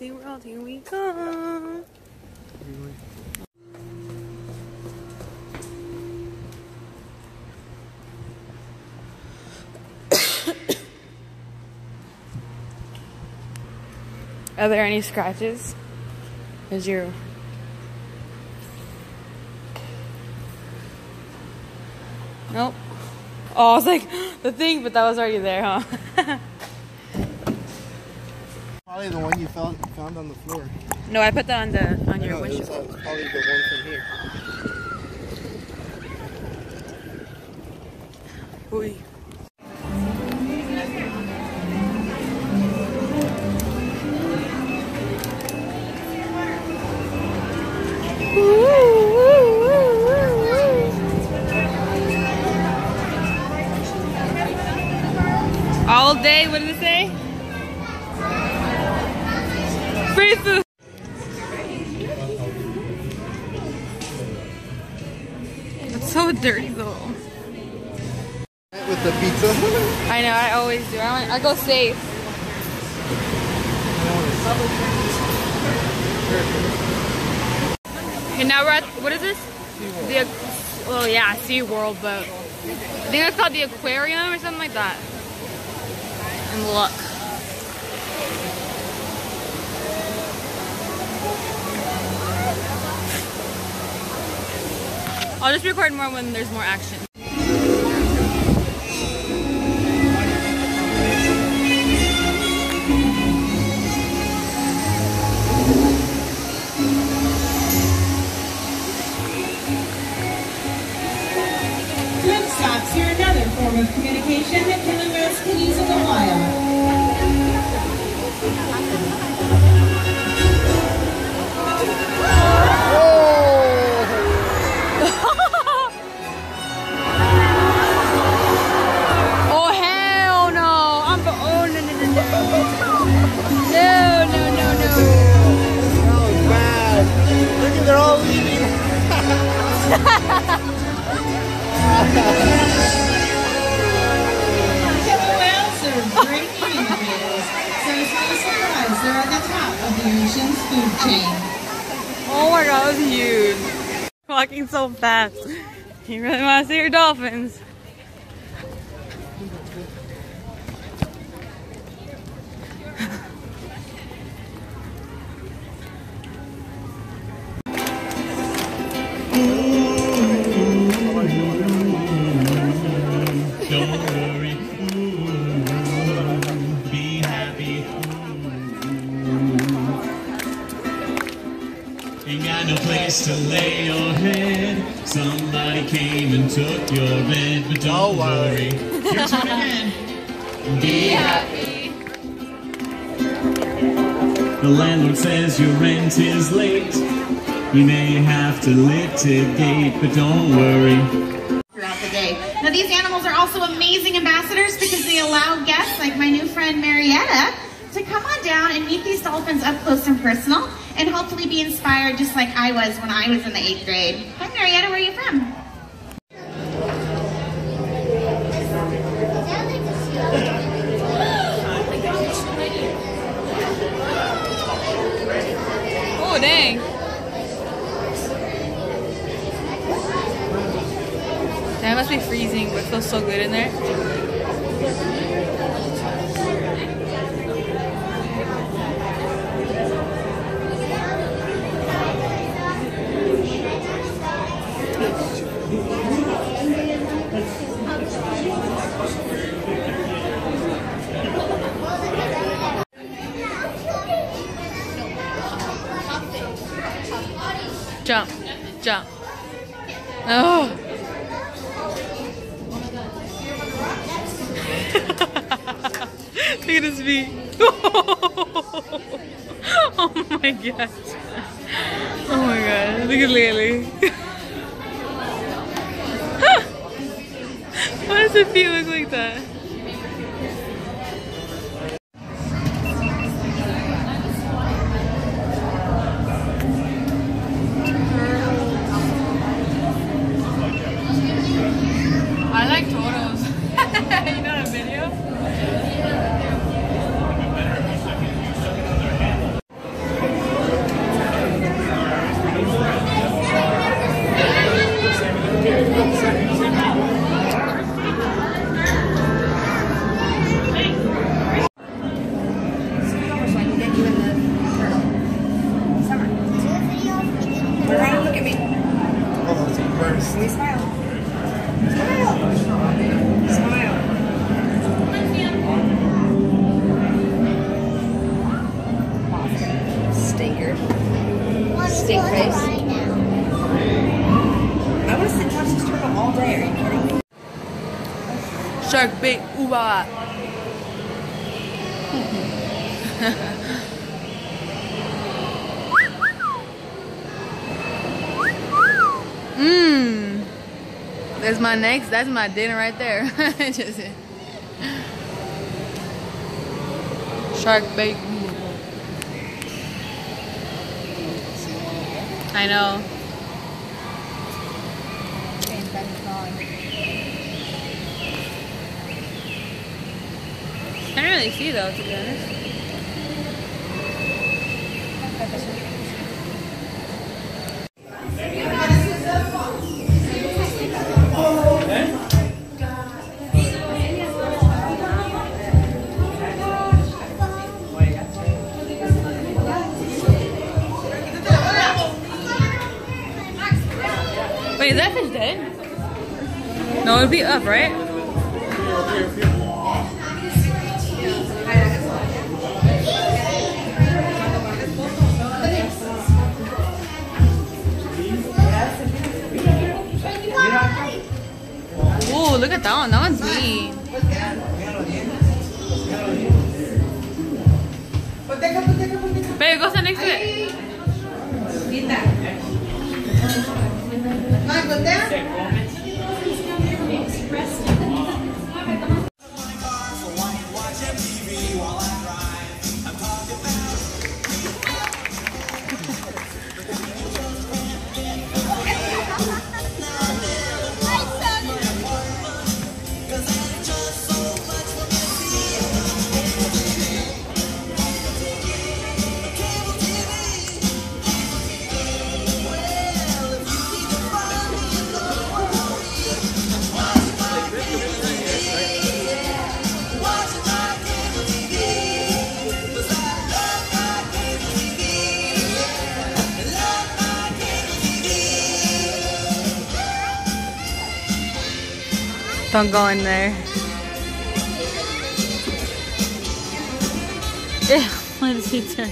SeaWorld, here we go. Are there any scratches? Is your Nope. Oh, I was like the thing, but that was already there, huh? Probably the one you found found on the floor. no, I put that on the on your No, windshield. probably the one from here. Ooh. All day, what is I, go safe. Okay, now we're at, what is this? The, well, yeah, Sea World, but I think it's called the aquarium or something like that. And look. I'll just record more when there's more action. Of Communication at Killingrass, Kitties of the Wire. they're all leaving. they're at the top of the ocean's food chain. Oh my god, that was huge. Walking so fast. You really want to see your dolphins? To lay your head. Somebody came and took your bed, but don't Don't worry. worry. Your turn again. Be happy. The landlord says your rent is late. You may have to litigate, but don't worry. throughout the day. Now, these animals are also amazing ambassadors because they allow guests like my new friend Marietta to come on down and meet these dolphins up close and personal and hopefully be inspired just like I was when I was in the eighth grade. Hi, Marietta, where are you from? Oh dang! Damn, it must be freezing, but it feels so good in there. Jump, jump. Oh. Look at his feet. oh my gosh. Oh my god. Look at Lily. Why does it feet look like that? Shark bait. Ooh, ah. Mmm. That's my next. That's my dinner right there. Just shark bait. I know. Can't really see though, to be honest. Wait, is that fish dead? No, it'd be up, right? Ooh, look at that one. That one's mean. Babe, go stand next to it. Don't go in there. Yeah, why did he turn?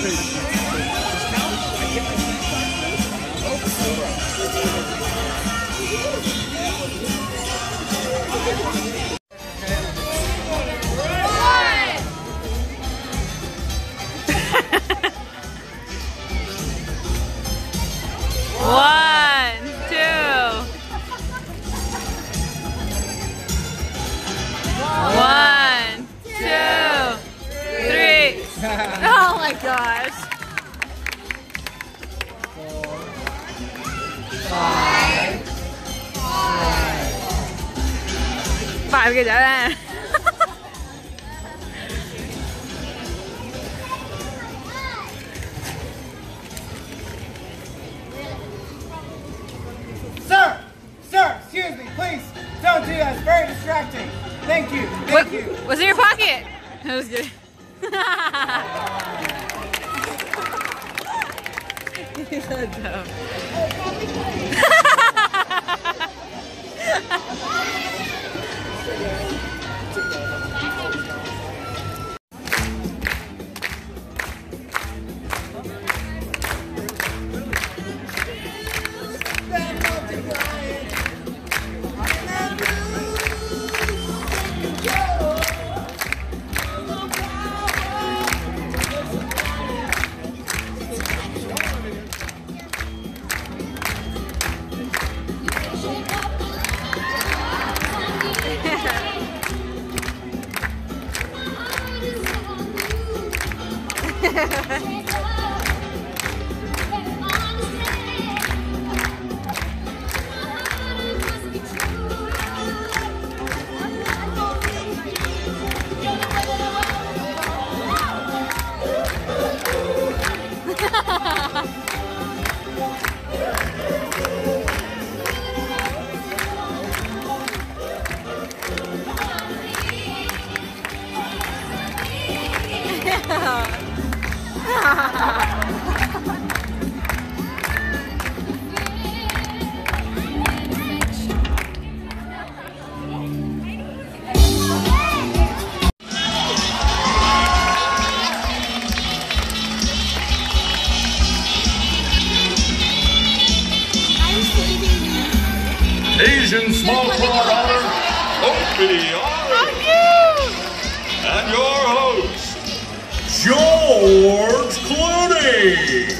One, distracting. Thank you. Thank what, you. What's in your pocket? That was good. He's so dumb. Yeah. small for our honor, Opie Orange. And your host, George Clooney.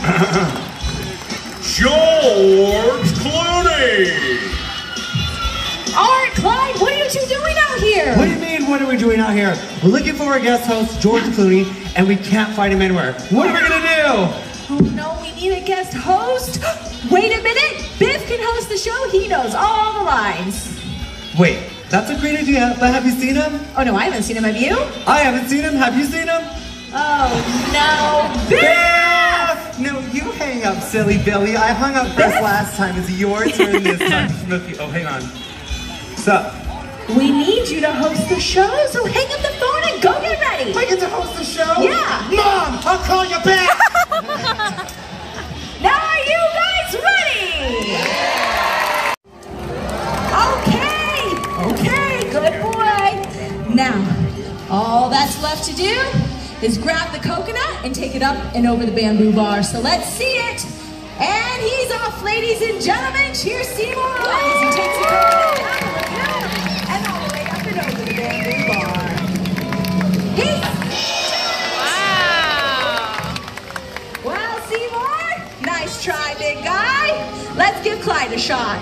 George Clooney. All right, Clyde, what are you two doing out here? What do you mean, what are we doing out here? We're looking for our guest host, George Clooney, and we can't find him anywhere. What are we gonna do? Oh no, we need a guest host. Wait a minute, Biff can host the show. He knows all the lines. Wait, that's a great idea, but have you seen him? Oh no, I haven't seen him. Have you? I haven't seen him. Have you seen him? Oh no, Biff! Biff! No, you hang up, silly Billy. I hung up first last time. Is it your turn this time? Oh, hang on. Sup? We need you to host the show, so hang up the phone and go get ready. I get to host the show? Yeah. Mom, I'll call you back. Now, all that's left to do is grab the coconut and take it up and over the bamboo bar. So let's see it. And he's off, ladies and gentlemen. Cheers, Seamore. As he takes the coconut down the lagoon and all the way up and over the bamboo bar. Wow. Well, Seamore, nice try, big guy. Let's give Clyde a shot.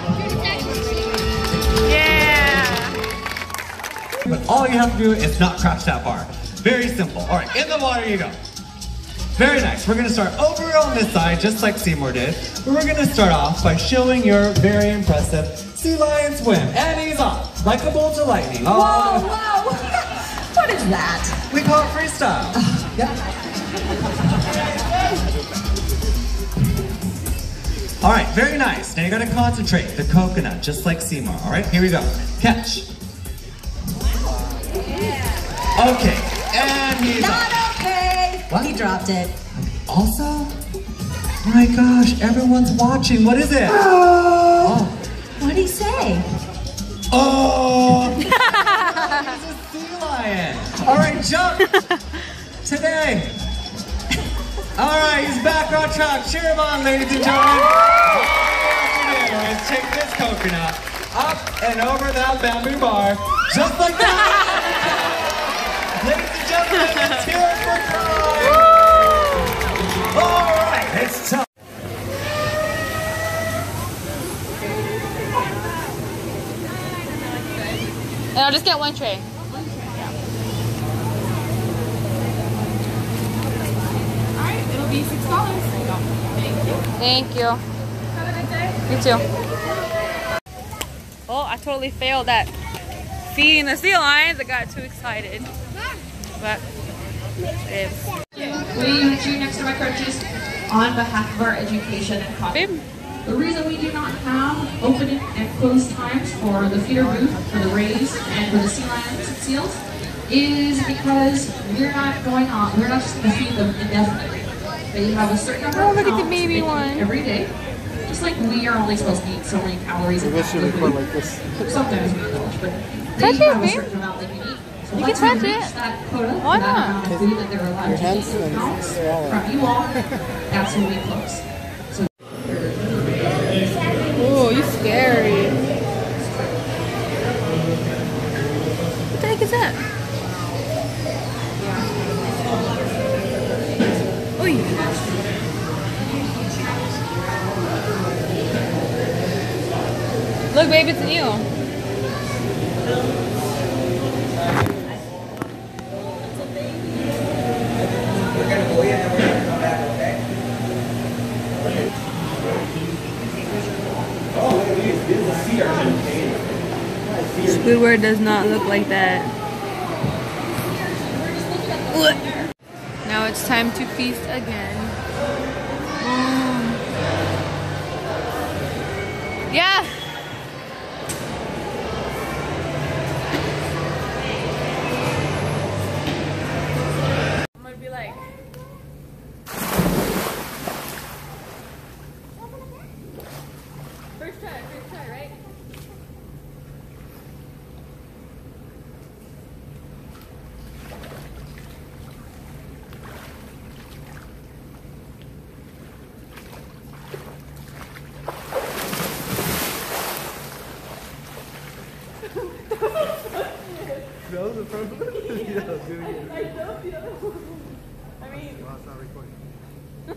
But all you have to do is not crash that bar. Very simple. All right, in the water you go. Very nice. We're gonna start over on this side, just like Seamore did. But we're gonna start off by showing your very impressive sea lion swim. And he's off, like a bolt of lightning. Whoa, Oh, whoa. what is that? We call it freestyle. Oh, yeah. All right, very nice. Now you gotta concentrate. The coconut, just like Seamore. All right, here we go. Catch. Okay, and he's off. Not okay. What? He dropped it. Also, oh my gosh, everyone's watching. What is it? Ah. Oh, What did he say? oh, he's a sea lion. All right, jump today. All right, he's back on track. Cheer him on, ladies and gentlemen. All we have to do is take this coconut up and over that bamboo bar, just like that. ladies and gentlemen, let's hear it for Clyde. All right, it's time. And I'll just get one tray. It'll be six dollars. Thank you. Thank you. Have a good day. You too. Oh, I totally failed at feeding the sea lions. I got too excited. But it is. We, June next to my coaches, on behalf of our education and copy. Babe. The reason we do not have open and closed times for the feeder booth, for the rays, and for the sea lions and seals is because we're not going on, we're not just going to feed them indefinitely. They have a certain number Oh, of look at the baby one. every day. Just like we are only supposed to eat so many calories in that food. Sometimes we indulge, but they Touch it, have a babe. certain amount they can eat. So You can touch it. Why that not? amount of food that they're allowed to eat pounds from you all, that's when we close. So Oh, you scary. What the heck is that? Oy. Look, babe, it's new. Squidward does not look like that. Now it's time to feast again. Mm. Yeah. I'm gonna be like. First try, first try, right? No, the front one? yeah, do it again. I know the other one. I mean, Well, it's not recording.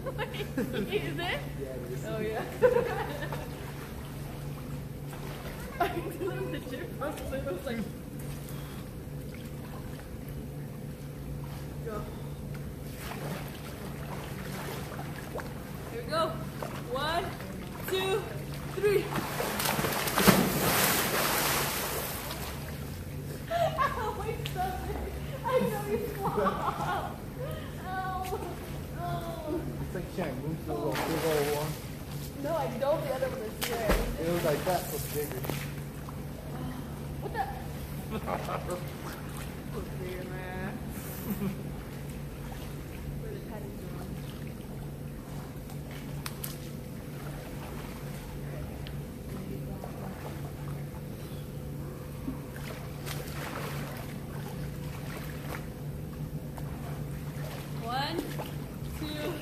Is it? Yeah, it is. Oh yeah. I did the once, so it was like. Go. Here we go. One, two, three. Ow, stomach. I know you swallowed. Ow. Oh. It's like Shang moves the little big old one. No, I know the other one is here. It was like that, but bigger. What the? Look here, man. Where the patties are on. One, two,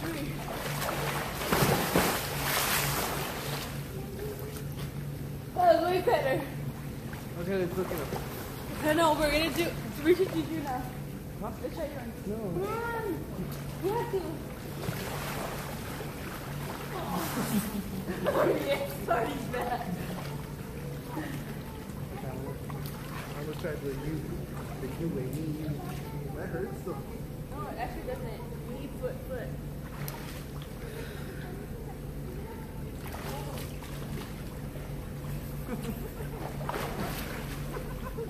three. That was way better. Okay, let's look at it. No, no, we're gonna do. We should do you now. Let's try yours. No. Come on. You have to. Gonna try the. That hurts though. No, it actually doesn't. Foot, foot.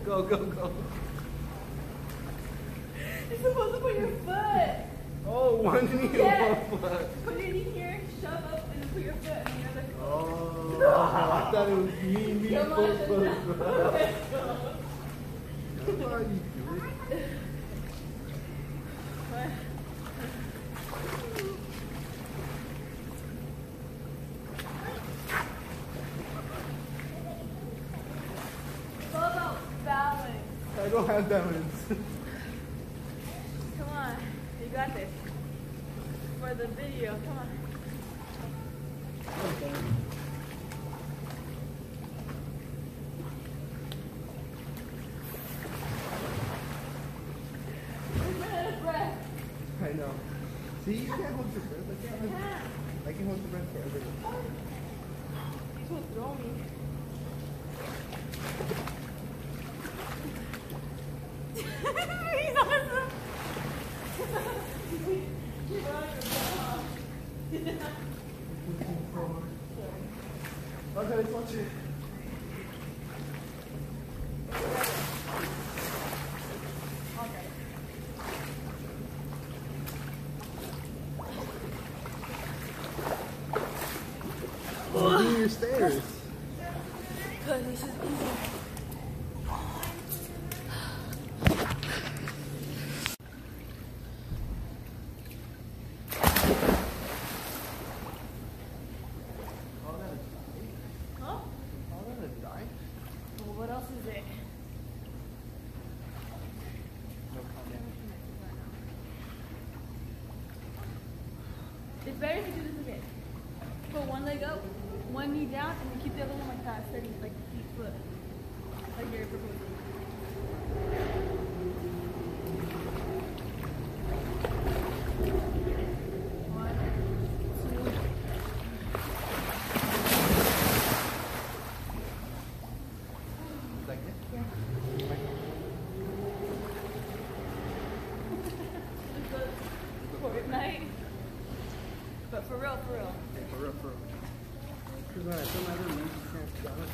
Go, go, go. You're supposed to put your foot. Oh, one knee Yeah. and one foot. Put it in here, shove up, and then put your foot on the other foot. Oh, I thought it was me, me, Come on, foot, foot, let's foot. go. Let's go. That's how you do it. It's all about balance. I don't have balance. Come on, you got this. For the video, come on. We're out of breath. I know. See, you can't hold your breath. I can't. hold- I can hold your breath forever. He's gonna throw me. He's awesome. Okay, let's watch it. Oh, do your stairs. Cause this is easy. Huh? All that is dying. Well, what else is it? It's better if you do this again. Put one leg up, one knee down, and then keep the other one like that, steady, like feet, foot. Like you're proposing. One, two, Like it? Fortnite. But for real, for real. For real, for real. Because when I put my other knees, you can't balance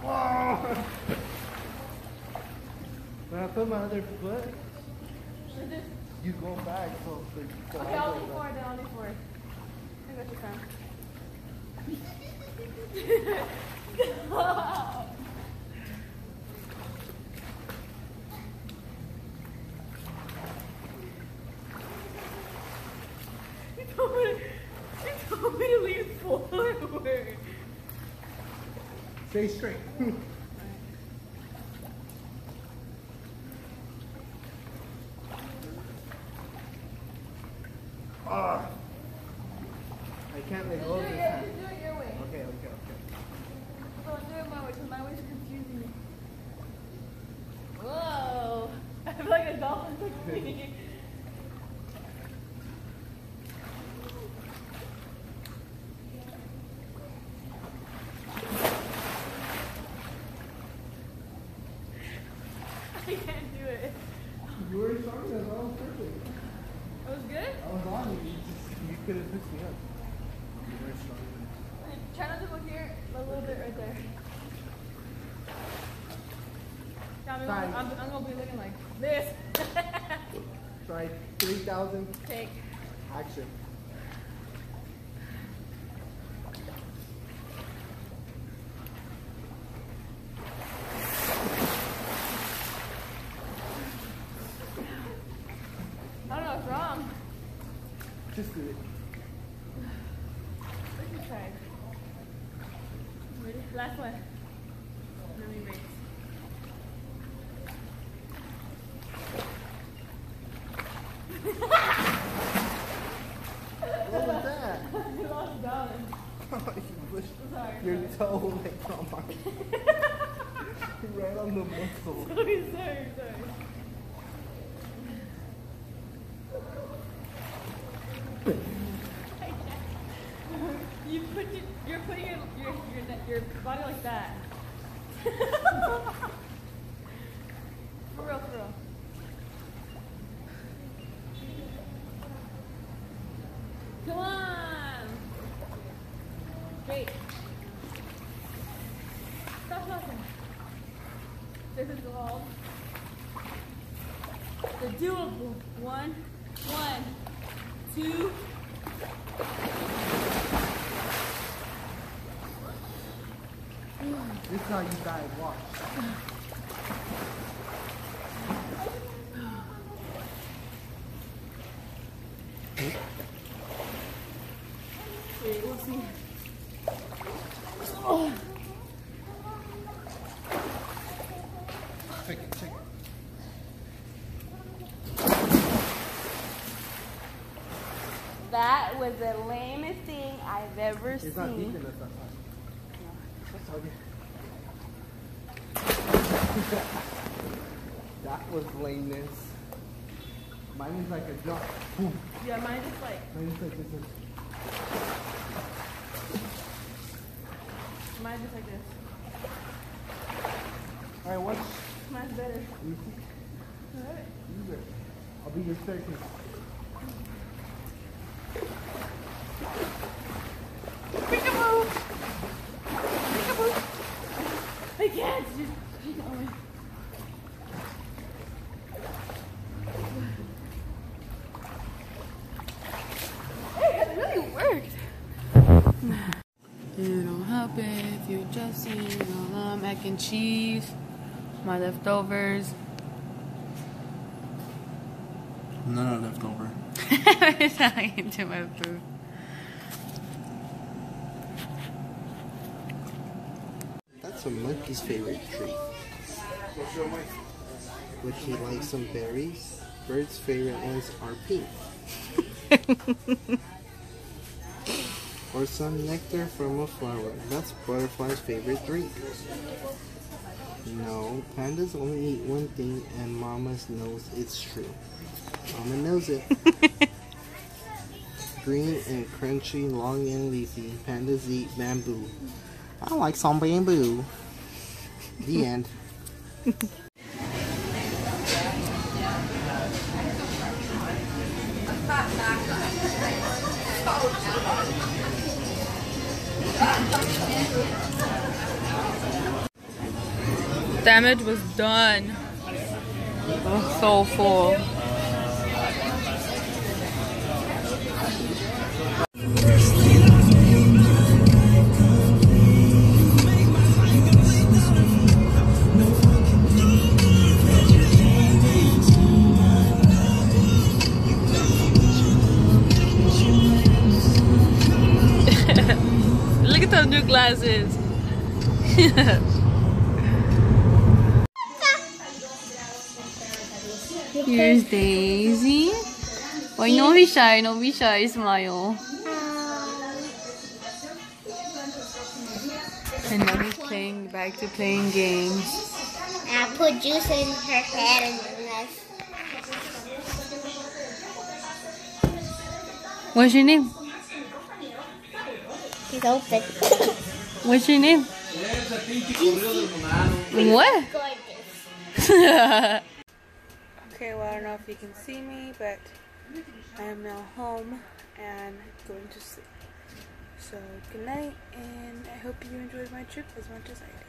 Whoa! When I put my other foot, you go back, so the, the Okay, I'll leave four, then I'll leave four. I got you, Sam. You told me, you told me to leave forward. Stay straight. Ah. I can't let Just go do of it, this yeah, hand. just do it your way. Okay, okay, okay. So do it my way. I can't do it. You were starting that. That was perfect. That was good? I was on you. You just you could have picked me up. You were starting. Try not to look here, a little bit right there. I'm, I'm gonna be looking like this. Try 3,000. Take. Action. I don't know what's wrong. Just do it. Let's just try. Ready? Last one. Let me race. What was that? You lost balance. you pushed Toe like on my. right on the muscle. Sorry, sorry, sorry. You put your, you're putting your, your, your, your body like that. for real, for real. Come on. Wait. Stop talking. This is all. The doable. One, one, two. This is how you die. Watch. Wait, we'll see. Check it. Check it. That was the lamest thing I've ever It's not deep seen. enough. That's all. That's that was lameness. Mine is like a jump. Boom. Yeah, mine just like Mine is like this. mine just like this. All right, watch. Mine's better. You see? Alright. Use it. I'll be your staircase. Peekaboo! Peekaboo! I can't. Just keep going. Hey, it really worked. It don't help if you just eat all the mac and cheese, my leftovers. None are left over. it's not into my food. That's a monkey's favorite treat. Would he like some berries? Bird's favorite ones are pink. or some nectar from a flower. That's butterfly's favorite drink. No, pandas only eat one thing and mama's knows it's true. Mama knows it. Green and crunchy, long and leafy, pandas eat bamboo. I like some bamboo. The end. Damage was done. I'm so full. Look at those new glasses. Here's Daisy. Why no be shy, no be shy, smile. And now he's playing back to playing games. I put juice in her head and mess. What's your name? He's open. What's your name? What? okay, well, I don't know if you can see me, but I am now home and going to sleep. So, good night, and I hope you enjoyed my trip as much as I did.